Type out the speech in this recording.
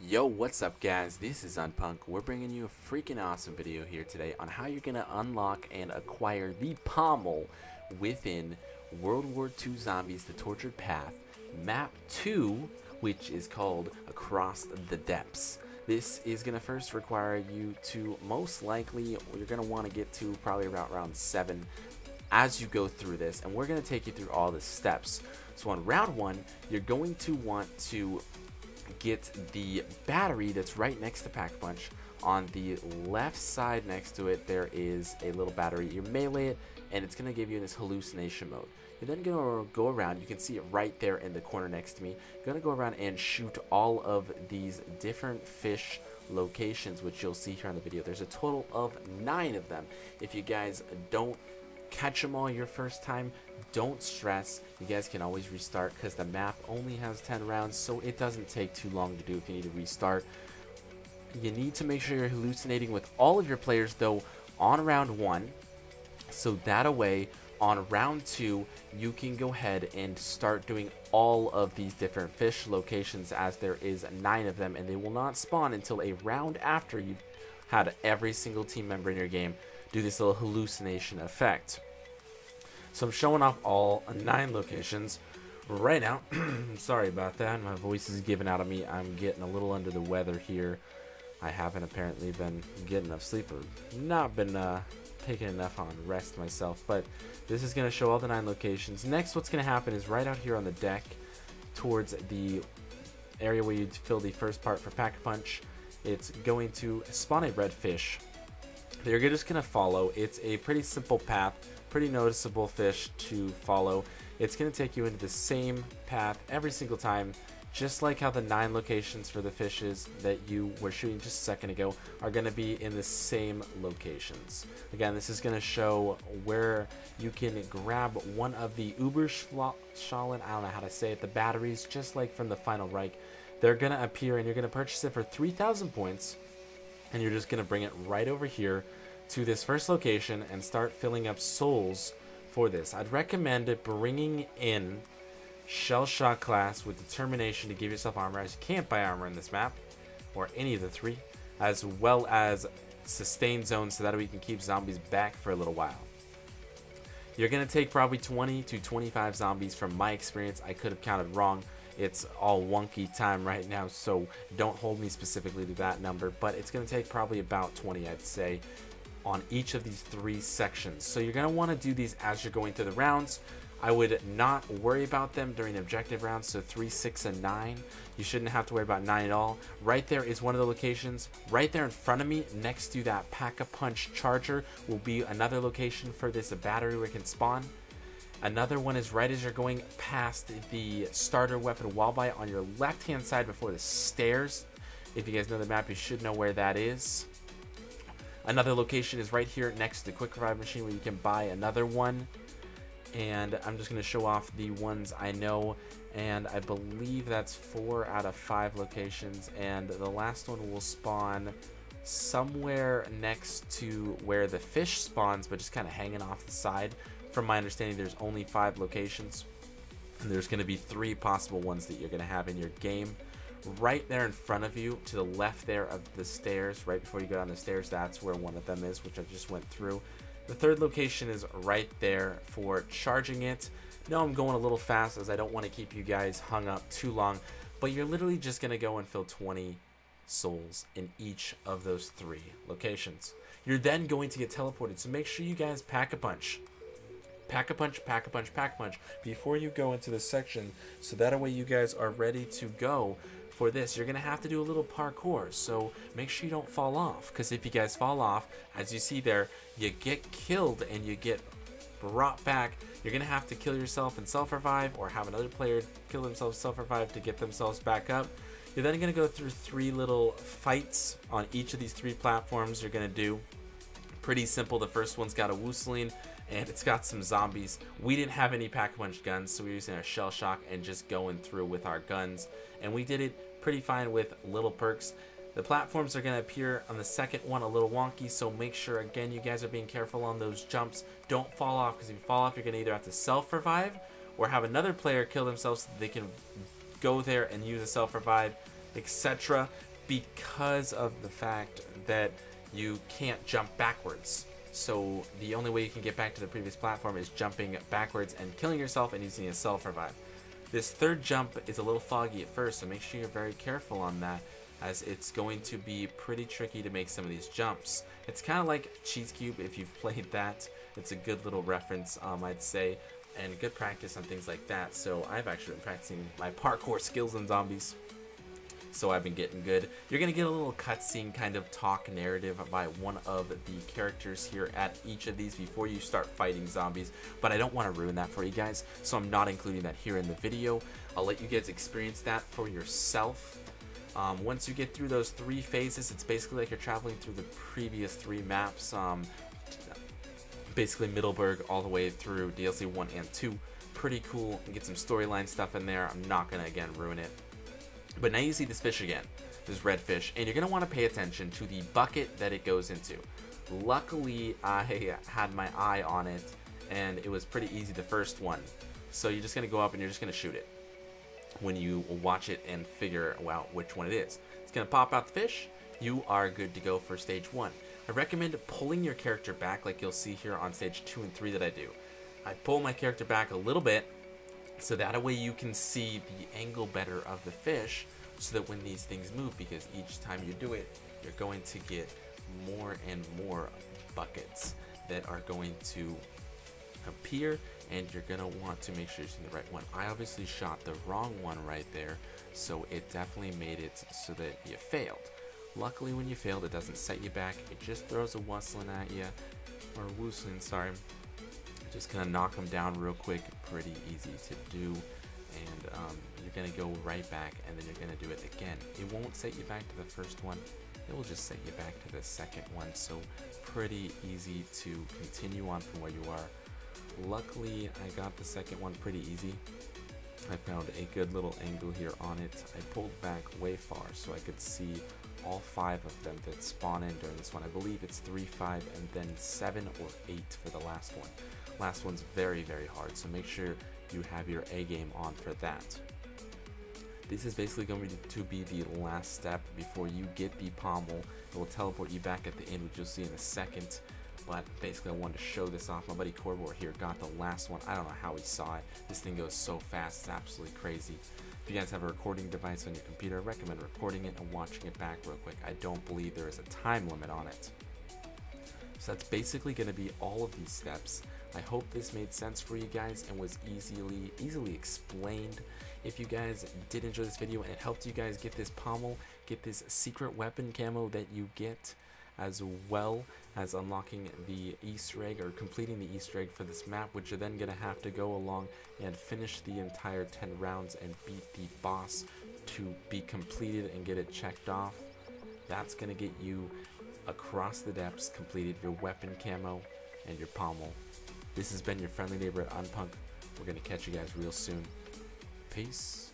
Yo, what's up guys? This is Unpunk. We're bringing you a freaking awesome video here today on how you're going to unlock and acquire the pommel within World War II Zombies The Tortured Path Map 2, which is called Across the Depths. This is going to first require you to most likely, you're going to want to get to probably about round 7 as you go through this and we're going to take you through all the steps. So on round 1, you're going to want to get the battery that's right next to Pack Punch. On the left side next to it, there is a little battery. You melee it, and it's going to give you this hallucination mode. You're then going to go around. You can see it right there in the corner next to me. Going to go around and shoot all of these different fish locations, which you'll see here on the video. There's a total of nine of them. If you guys don't catch them all your first time, don't stress. You guys can always restart because the map only has 10 rounds, so it doesn't take too long to do if you need to restart. You need to make sure you're hallucinating with all of your players, though, on round one. So that way, on round two, you can go ahead and start doing all of these different fish locations as there is nine of them, and they will not spawn until a round after you've had every single team member in your game do this little hallucination effect. So I'm showing off all nine locations right now. Sorry about that. My voice is giving out of me. I'm getting a little under the weather here. I haven't apparently been getting enough sleep or not been uh, taking enough on rest myself. But this is going to show all the nine locations. Next, what's going to happen is right out here on the deck towards the area where you fill the first part for Pack Punch, it's going to spawn a red fish you're just going to follow. It's a pretty simple path, pretty noticeable fish to follow. It's going to take you into the same path every single time, just like how the nine locations for the fishes that you were shooting just a second ago are going to be in the same locations. Again, this is going to show where you can grab one of the Uberschalen, I don't know how to say it, the batteries, just like from the Final Reich. They're going to appear and you're going to purchase it for 3,000 points and you're just going to bring it right over here to this first location and start filling up souls for this. I'd recommend bringing in Shell Shock class with determination to give yourself armor as you can't buy armor in this map or any of the three as well as sustain zone so that we can keep zombies back for a little while. You're going to take probably 20 to 25 zombies from my experience. I could have counted wrong it's all wonky time right now, so don't hold me specifically to that number, but it's going to take probably about 20, I'd say, on each of these three sections. So you're going to want to do these as you're going through the rounds. I would not worry about them during the objective rounds, so 3, 6, and 9. You shouldn't have to worry about 9 at all. Right there is one of the locations. Right there in front of me, next to that Pack-a-Punch charger, will be another location for this battery where it can spawn. Another one is right as you're going past the starter weapon Wildbite on your left hand side before the stairs. If you guys know the map, you should know where that is. Another location is right here next to the quick revive machine where you can buy another one. And I'm just going to show off the ones I know. And I believe that's four out of five locations. And the last one will spawn somewhere next to where the fish spawns, but just kind of hanging off the side from my understanding, there's only five locations. And there's going to be three possible ones that you're going to have in your game. Right there in front of you, to the left there of the stairs, right before you go down the stairs, that's where one of them is, which I just went through. The third location is right there for charging it. Now I'm going a little fast as I don't want to keep you guys hung up too long, but you're literally just going to go and fill 20 souls in each of those three locations. You're then going to get teleported, so make sure you guys pack a punch pack a punch, pack a punch, pack a punch before you go into this section so that way you guys are ready to go for this. You're going to have to do a little parkour, so make sure you don't fall off because if you guys fall off, as you see there, you get killed and you get brought back. You're going to have to kill yourself and self-revive or have another player kill themselves self-revive to get themselves back up. You're then going to go through three little fights on each of these three platforms you're going to do. Pretty simple. The first one's got a Wüstling and it's got some zombies. We didn't have any pack-a-punch guns, so we were using our shell shock and just going through with our guns. And we did it pretty fine with little perks. The platforms are going to appear on the second one a little wonky, so make sure, again, you guys are being careful on those jumps. Don't fall off, because if you fall off, you're going to either have to self-revive or have another player kill themselves so they can go there and use a self-revive. etc. because of the fact that you can't jump backwards. So the only way you can get back to the previous platform is jumping backwards and killing yourself and using a self revive. This third jump is a little foggy at first, so make sure you're very careful on that as it's going to be pretty tricky to make some of these jumps. It's kind of like Cheese Cube if you've played that. It's a good little reference, um, I'd say, and good practice on things like that. So I've actually been practicing my parkour skills in zombies so I've been getting good. You're gonna get a little cutscene kind of talk narrative by one of the characters here at each of these before you start fighting zombies, but I don't want to ruin that for you guys, so I'm not including that here in the video. I'll let you guys experience that for yourself. Um, once you get through those three phases, it's basically like you're traveling through the previous three maps. Um, basically Mittelburg all the way through DLC 1 and 2. Pretty cool. Get some storyline stuff in there. I'm not going to, again, ruin it. But now you see this fish again, this red fish, and you're want to pay attention to the bucket that it goes into. Luckily, I had my eye on it, and it was pretty easy the first one. So you're just to go up and you're just to shoot it when you watch it and figure out which one it is. It's to pop out the fish. You are good to go for stage one. I recommend pulling your character back like you'll see here on stage two and three that I do. I pull my character back a little bit so that way you can see the angle better of the fish so that when these things move, because each time you do it, you're going to get more and more buckets that are going to appear and you're going to want to make sure you're using the right one. I obviously shot the wrong one right there, so it definitely made it so that you failed. Luckily, when you failed, it doesn't set you back. It just throws a whistling at you, or whistling, sorry, just gonna knock them down real quick, pretty easy to do. And um, you're gonna go right back and then you're gonna do it again. It won't set you back to the first one, it will just set you back to the second one. So pretty easy to continue on from where you are. Luckily, I got the second one pretty easy. I found a good little angle here on it. I pulled back way far so I could see all five of them that spawn in during this one. I believe it's 3, 5, and then 7 or 8 for the last one. Last one's very, very hard, so make sure you have your A game on for that. This is basically going to be the last step before you get the pommel. It will teleport you back at the end, which you'll see in a second. But basically, I wanted to show this off. My buddy Corbor here got the last one. I don't know how he saw it. This thing goes so fast, it's absolutely crazy. If you guys have a recording device on your computer, I recommend recording it and watching it back real quick. I don't believe there is a time limit on it. So that's basically going to be all of these steps. I hope this made sense for you guys and was easily easily explained. If you guys did enjoy this video and it helped you guys get this pommel, get this secret weapon camo that you get, as well as unlocking the Easter egg or completing the Easter egg for this map, which you're then going to have to go along and finish the entire 10 rounds and beat the boss to be completed and get it checked off. That's going to get you across the depths, completed your weapon camo and your pommel. This has been your friendly neighborhood Unpunk. We're going to catch you guys real soon. Peace.